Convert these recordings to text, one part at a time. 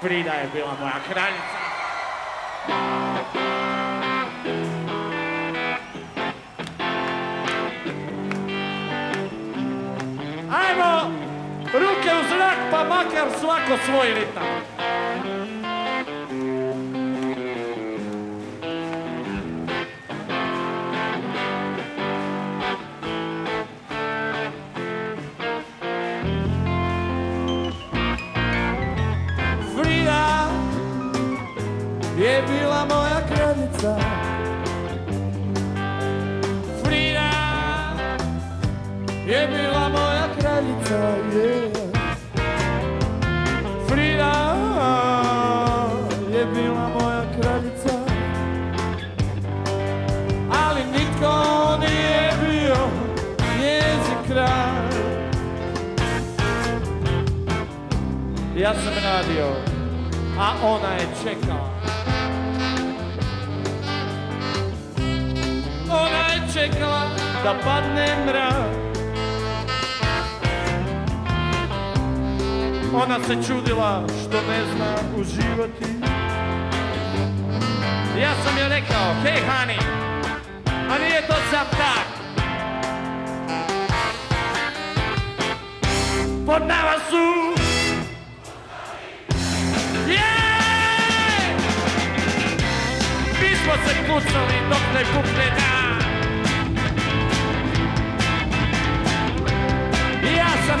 Frida je bila moja kraljica. Ajmo, ruke u zrak pa makar svako svoj ritam. Kraljica, yeah. Frida je bila moja kraljica. Ali nitko nije bio njezin kralj. Ja sam radio, a ona je čekala. Ona je čekala da padne mrak. Ona se čudila što ne zna uživati. Ja sam joj rekao, hej hani, a nije to sam tak. Pod nama su! Mi smo se kucali dok ne pukne dan. Ja sam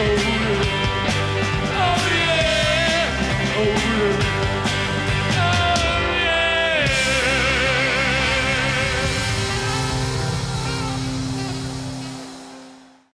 Oh.